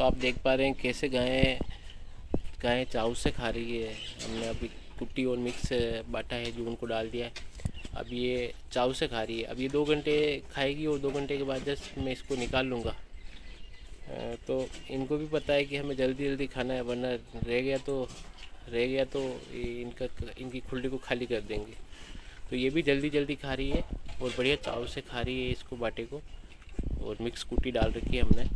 तो आप देख पा रहे हैं कैसे गायें गायें चाव से खा रही है। हमने अभी कुट्टी और मिक्स बाटा है, जो उनको डाल दिया है। अब ये चाव से खा रही है। अब ये दो घंटे खाएगी और दो घंटे के बाद जस्ट मैं इसको निकाल लूँगा। तो इनको भी पता है कि हमें जल्दी जल्दी खाना है, वरना रह गया तो रह गया तो इनका, इनकी खुल्ली को खाली कर देंगे। तो ये भी जल्दी जल्दी खा रही है और बढ़िया चाव से खा रही है इसको बाटे को। और मिक्स कुटी डाल रखी है हमने।